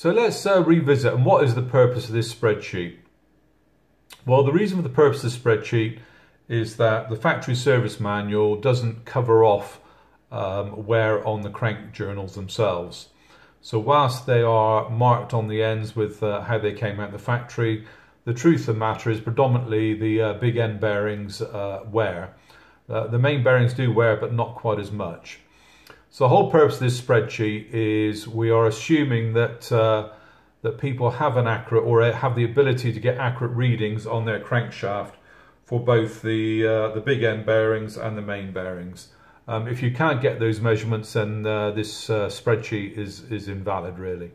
So let's uh, revisit and what is the purpose of this spreadsheet? Well, the reason for the purpose of the spreadsheet is that the factory service manual doesn't cover off um, wear on the crank journals themselves. So whilst they are marked on the ends with uh, how they came out of the factory, the truth of the matter is predominantly the uh, big end bearings uh, wear. Uh, the main bearings do wear, but not quite as much. So the whole purpose of this spreadsheet is we are assuming that uh, that people have an accurate or have the ability to get accurate readings on their crankshaft for both the uh, the big end bearings and the main bearings. Um, if you can't get those measurements, then uh, this uh, spreadsheet is is invalid, really.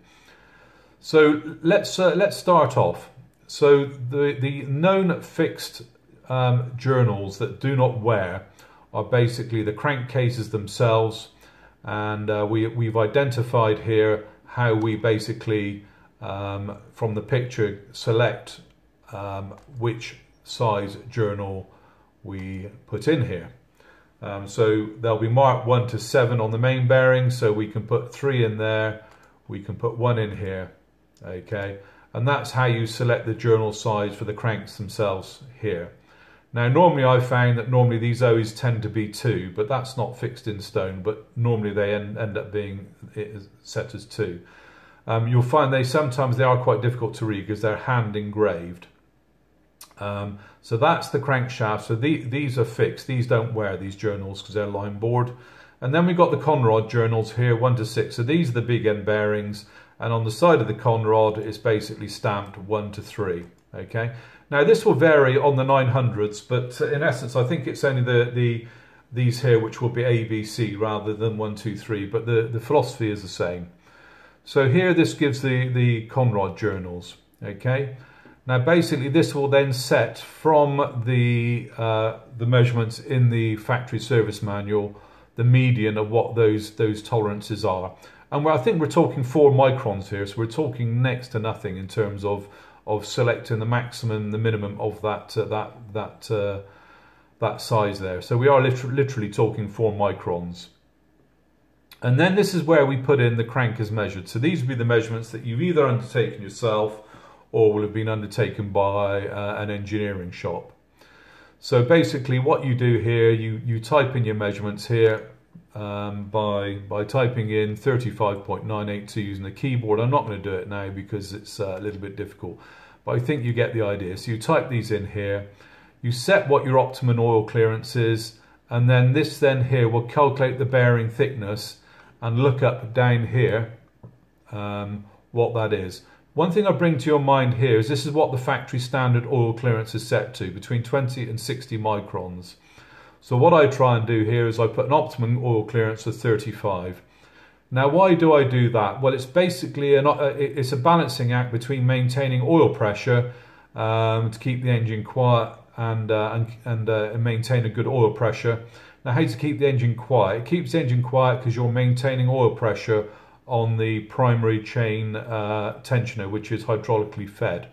So let's uh, let's start off. So the the known fixed um, journals that do not wear are basically the crankcases themselves and uh, we, we've identified here how we basically um, from the picture select um, which size journal we put in here. Um, so they'll be marked 1 to 7 on the main bearing so we can put 3 in there, we can put 1 in here, okay, and that's how you select the journal size for the cranks themselves here. Now, normally I found that normally these O's tend to be two, but that's not fixed in stone, but normally they end, end up being set as two. Um, you'll find they sometimes they are quite difficult to read because they're hand engraved. Um, so that's the crankshaft. So the, these are fixed. These don't wear these journals because they're line bored. And then we've got the conrod journals here, one to six. So these are the big end bearings. And on the side of the conrod, it's basically stamped one to three. Okay. Now this will vary on the 900s, but in essence, I think it's only the, the these here which will be ABC rather than 1, 2, 3, but the, the philosophy is the same. So here this gives the, the Conrod journals, okay? Now basically this will then set from the, uh, the measurements in the factory service manual the median of what those, those tolerances are. And I think we're talking four microns here, so we're talking next to nothing in terms of of selecting the maximum, the minimum of that uh, that that uh, that size there. So we are literally, literally talking four microns. And then this is where we put in the crank as measured. So these would be the measurements that you've either undertaken yourself or will have been undertaken by uh, an engineering shop. So basically what you do here, you, you type in your measurements here um, by, by typing in 35.982 using the keyboard. I'm not going to do it now because it's uh, a little bit difficult, but I think you get the idea. So you type these in here, you set what your optimum oil clearance is, and then this then here will calculate the bearing thickness and look up down here um, what that is. One thing I bring to your mind here is this is what the factory standard oil clearance is set to, between 20 and 60 microns. So what I try and do here is I put an optimum oil clearance of 35. Now why do I do that? Well it's basically an, uh, it's a balancing act between maintaining oil pressure um, to keep the engine quiet and, uh, and, and, uh, and maintain a good oil pressure. Now how to keep the engine quiet? It keeps the engine quiet because you're maintaining oil pressure on the primary chain uh, tensioner which is hydraulically fed.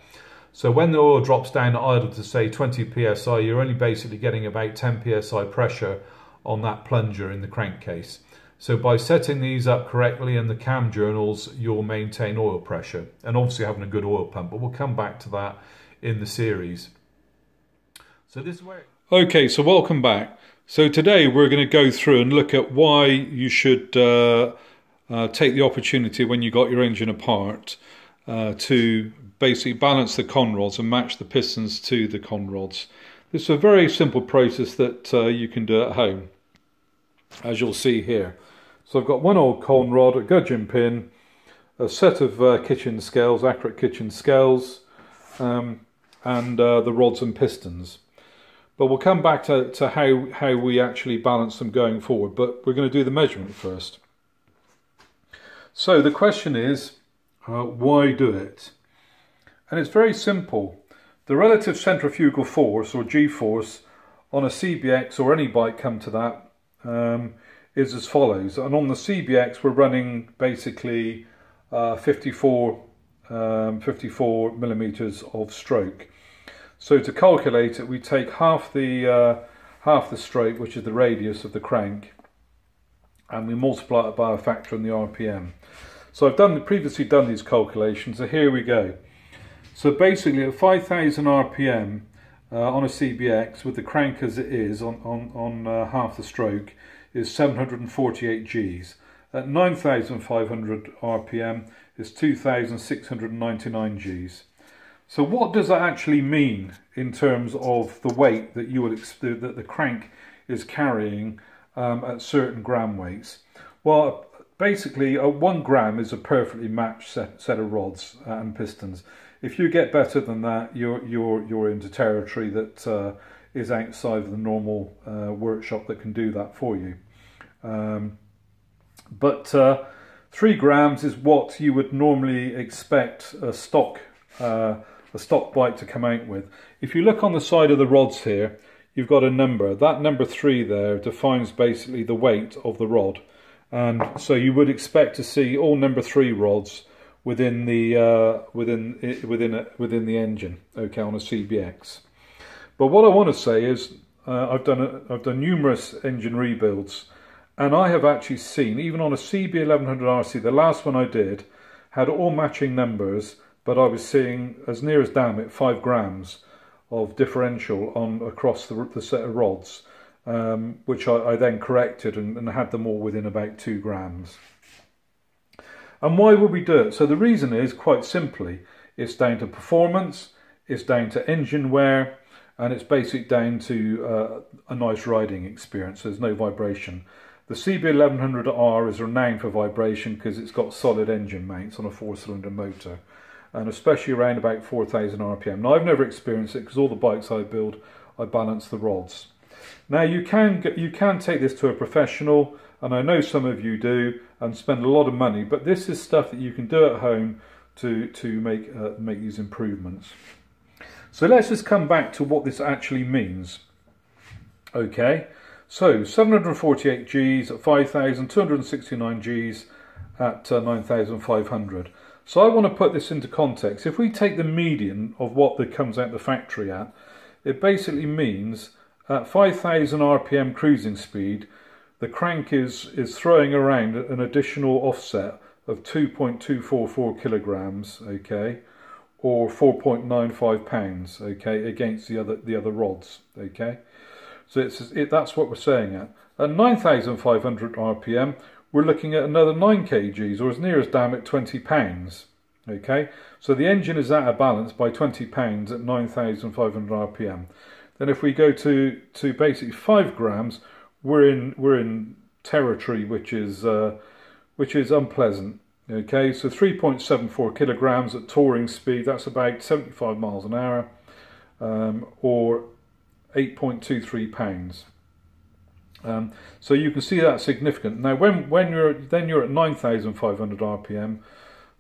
So when the oil drops down idle to say 20 psi, you're only basically getting about 10 psi pressure on that plunger in the crankcase. So by setting these up correctly in the cam journals, you'll maintain oil pressure and obviously having a good oil pump, but we'll come back to that in the series. So this is where... Okay, so welcome back. So today we're going to go through and look at why you should uh, uh, take the opportunity when you got your engine apart uh, to basically balance the conrods and match the pistons to the conrods. This is a very simple process that uh, you can do at home, as you'll see here. So I've got one old conrod, a gudgeon pin, a set of uh, kitchen scales, accurate kitchen scales, um, and uh, the rods and pistons. But we'll come back to, to how, how we actually balance them going forward, but we're going to do the measurement first. So the question is, uh, why do it? And it's very simple. The relative centrifugal force, or g-force, on a CBX or any bike come to that, um, is as follows. And on the CBX, we're running basically uh, 54, um, 54 millimeters of stroke. So to calculate it, we take half the uh, half the stroke, which is the radius of the crank, and we multiply it by a factor in the RPM. So I've done previously done these calculations, so here we go. So basically at 5,000 RPM uh, on a CBX with the crank as it is on, on, on uh, half the stroke is 748 Gs. At 9,500 RPM is 2,699 Gs. So what does that actually mean in terms of the weight that you would that the crank is carrying um, at certain gram weights? Well, basically, a one gram is a perfectly matched set, set of rods and pistons. If you get better than that, you're you're you're into territory that uh, is outside of the normal uh, workshop that can do that for you. Um, but uh, three grams is what you would normally expect a stock uh, a stock bike to come out with. If you look on the side of the rods here, you've got a number. That number three there defines basically the weight of the rod. And so you would expect to see all number three rods within the uh, within within a, within the engine. Okay, on a CBX. But what I want to say is uh, I've done a, I've done numerous engine rebuilds and I have actually seen, even on a CB1100RC, the last one I did, had all matching numbers, but I was seeing as near as damn it, five grams of differential on across the, the set of rods, um, which I, I, then corrected and, and had them all within about two grams. And why would we do it? So the reason is quite simply, it's down to performance, it's down to engine wear, and it's basic down to uh, a nice riding experience. There's no vibration. The CB1100R is renowned for vibration because it's got solid engine mounts on a four-cylinder motor and especially around about 4,000 RPM. Now I've never experienced it because all the bikes I build I balance the rods. Now you can get, you can take this to a professional and I know some of you do and spend a lot of money but this is stuff that you can do at home to, to make, uh, make these improvements. So let's just come back to what this actually means. Okay, so 748 Gs at 5,000, 269 Gs at uh, 9,500. So I want to put this into context. If we take the median of what that comes out the factory at, it basically means at 5,000 RPM cruising speed, the crank is, is throwing around an additional offset of 2.244 kilograms, okay, or 4.95 pounds, okay, against the other the other rods, okay. So it's, it, that's what we're saying at. At 9,500 RPM, we're looking at another 9 kgs, or as near as damn it 20 pounds. Okay, so the engine is out of balance by 20 pounds at 9,500 RPM. Then if we go to, to basically 5 grams, we're in, we're in territory which is, uh, which is unpleasant. Okay, so 3.74 kilograms at touring speed, that's about 75 miles an hour, um, or 8.23 pounds. Um, so you can see that's significant. Now when, when you're then you're at 9,500 RPM,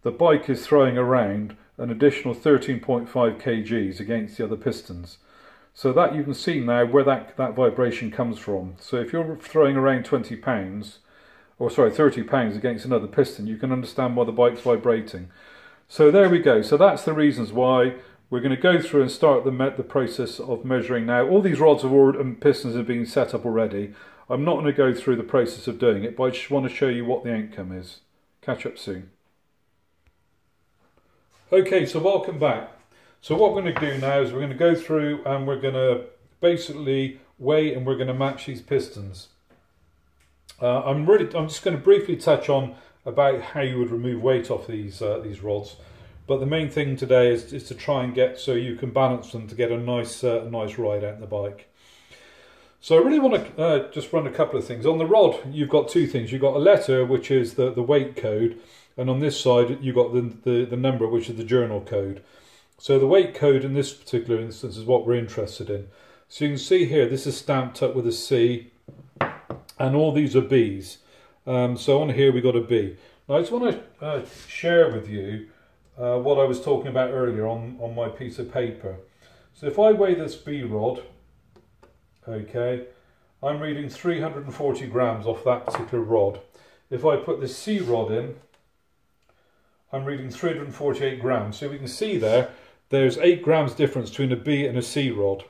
the bike is throwing around an additional 13.5 kgs against the other pistons. So that you can see now where that, that vibration comes from. So if you're throwing around 20 pounds, or sorry, 30 pounds against another piston, you can understand why the bike's vibrating. So there we go. So that's the reasons why we're going to go through and start the, the process of measuring now. All these rods already, and pistons have been set up already. I'm not going to go through the process of doing it, but I just want to show you what the outcome is. Catch up soon. Okay, so welcome back. So what we're going to do now is we're going to go through and we're going to basically weigh and we're going to match these pistons. Uh, I'm really, I'm just going to briefly touch on about how you would remove weight off these uh, these rods. But the main thing today is, is to try and get so you can balance them to get a nice uh, nice ride out in the bike. So I really want to uh, just run a couple of things. On the rod, you've got two things. You've got a letter, which is the, the weight code, and on this side, you've got the, the, the number, which is the journal code. So the weight code in this particular instance is what we're interested in. So you can see here, this is stamped up with a C, and all these are Bs. Um, so on here, we've got a B. Now I just want to uh, share with you uh, what I was talking about earlier on, on my piece of paper. So if I weigh this B rod, okay, I'm reading 340 grams off that particular rod. If I put this C rod in, I'm reading 348 grams. So we can see there, there's 8 grams difference between a B and a C rod.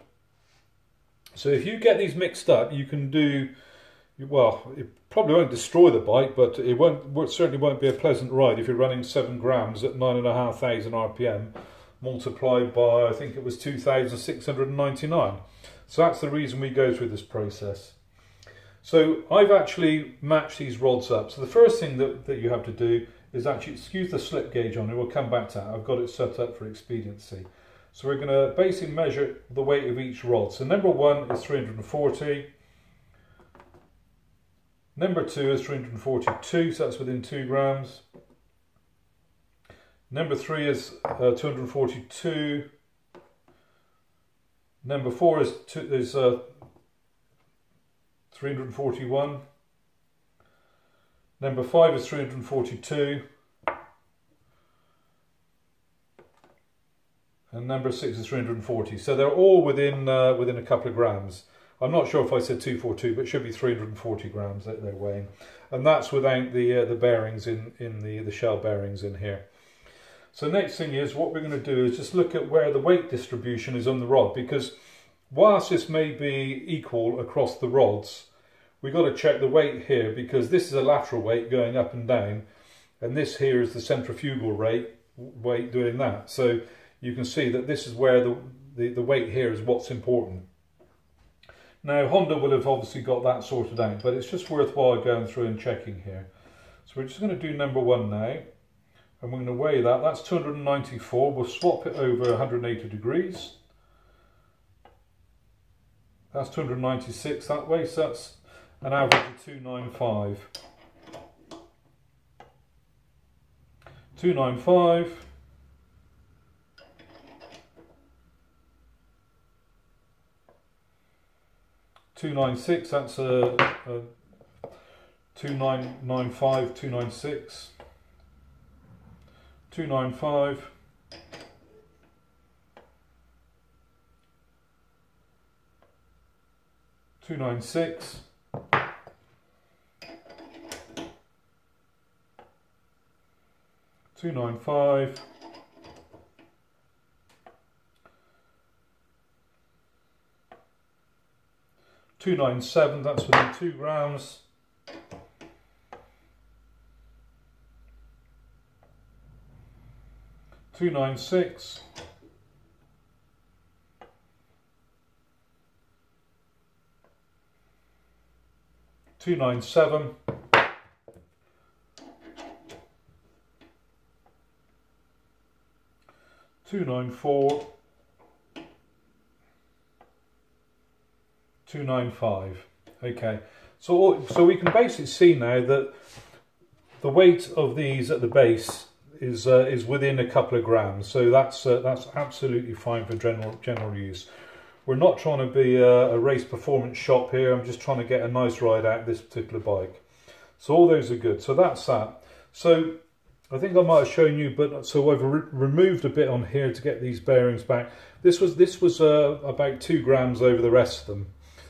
So if you get these mixed up, you can do well, it probably won't destroy the bike, but it won't it certainly won't be a pleasant ride if you're running seven grams at nine and a half thousand RPM, multiplied by I think it was two thousand six hundred and ninety nine. So that's the reason we go through this process. So I've actually matched these rods up. So the first thing that, that you have to do is actually excuse the slip gauge on it. We'll come back to that. I've got it set up for expediency. So we're going to basically measure the weight of each rod. So number one is 340. Number two is 342, so that's within two grams. Number three is uh, 242. Number four is, two, is uh, 341. Number five is 342. And number six is 340. So they're all within uh, within a couple of grams. I'm not sure if I said 242, but it should be 340 grams that they're weighing. And that's without the uh, the bearings in, in the, the shell bearings in here. So next thing is, what we're going to do is just look at where the weight distribution is on the rod, because whilst this may be equal across the rods, we've got to check the weight here, because this is a lateral weight going up and down, and this here is the centrifugal rate weight doing that. So you can see that this is where the, the, the weight here is what's important. Now Honda will have obviously got that sorted out, but it's just worthwhile going through and checking here. So we're just going to do number one now, and we're going to weigh that. That's 294. We'll swap it over 180 degrees. That's 296 that way, so that's an average of 295. 295. 296, that's a, a 2995, 296, 295, Two nine six, two nine 297, that's within two grams. Two nine six. Two nine. Two nine four. 295. Okay, so, so we can basically see now that the weight of these at the base is uh, is within a couple of grams, so that's uh, that's absolutely fine for general general use. We're not trying to be a, a, race performance shop here. I'm just trying to get a nice ride out of this particular bike. So all those are good. So that's that. So I think I might have shown you, but so I've re removed a bit on here to get these bearings back. This was this was uh, about two grams over the rest of them.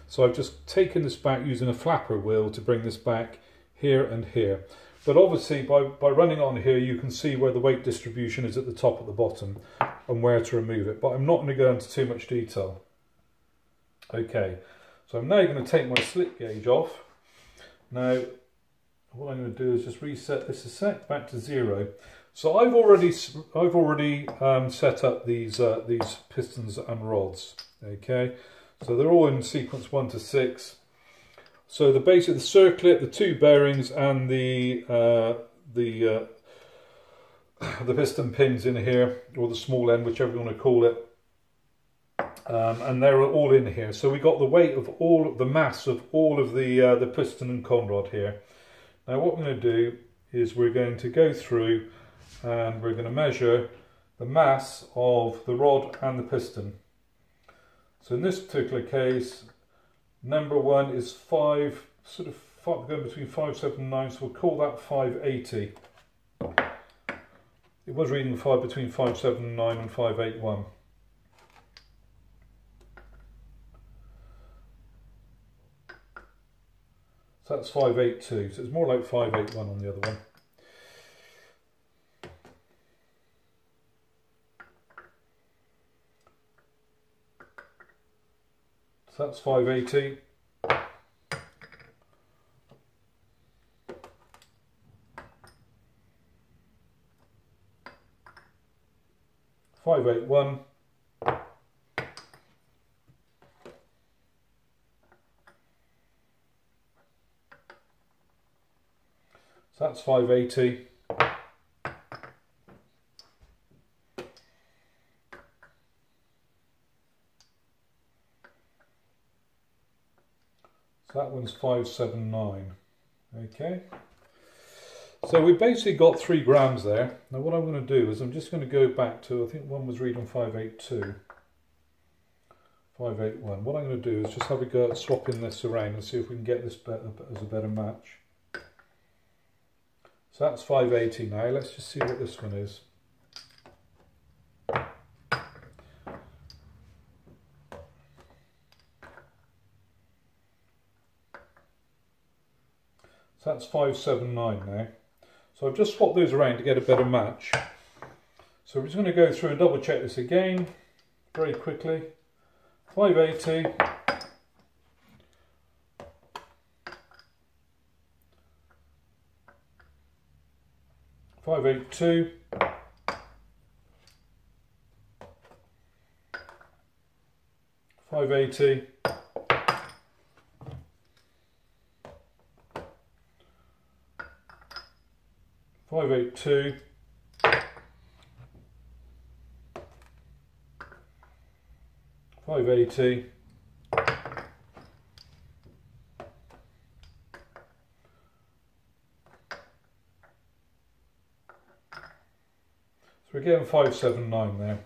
So I've just taken this back using a flapper wheel to bring this back here and here. But obviously by, by running on here, you can see where the weight distribution is at the top at the bottom and where to remove it. But I'm not going to go into too much detail. Okay, so I'm now going to take my slip gauge off. Now, what I'm going to do is just reset this a sec back to zero. So I've already I've already um, set up these uh, these pistons and rods. Okay, so they're all in sequence 1 to 6. So the base of the circlip, the two bearings and the uh, the uh, the piston pins in here, or the small end, whichever you want to call it. Um, and they're all in here. So we got the weight of all the mass of all of the uh, the piston and conrod here. Now what we're going to do is we're going to go through and we're going to measure the mass of the rod and the piston. So in this particular case, number one is five, sort of five, going between 579, so we'll call that 580. It was reading five between 579 and 581. So that's 582, so it's more like 581 on the other one. So that's 580. Five eight one. That's 580. So that one's 579. Okay. So we basically got three grams there. Now what I'm going to do is I'm just going to go back to, I think one was reading 582. 581. What I'm going to do is just have a go at swapping this around and see if we can get this better, as a better match. So that's 580 now. Let's just see what this one is. So that's 579 now. So I've just swapped those around to get a better match. So we're just going to go through and double check this again very quickly. 580. Five eight two. Five eighty. 582 580 So we're getting 579 there.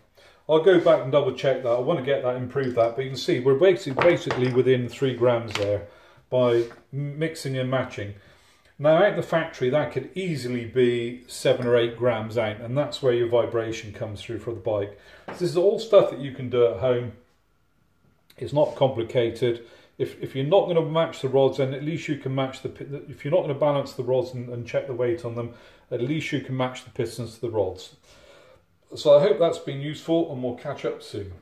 I'll go back and double check that. I want to get that, improve that. But you can see we're basically, basically within three grams there by mixing and matching. Now at the factory that could easily be seven or eight grams out and that's where your vibration comes through for the bike. This is all stuff that you can do at home. It's not complicated. If, if you're not going to match the rods then at least you can match the, if you're not going to balance the rods and, and check the weight on them, at least you can match the pistons to the rods. So I hope that's been useful and we'll catch up soon.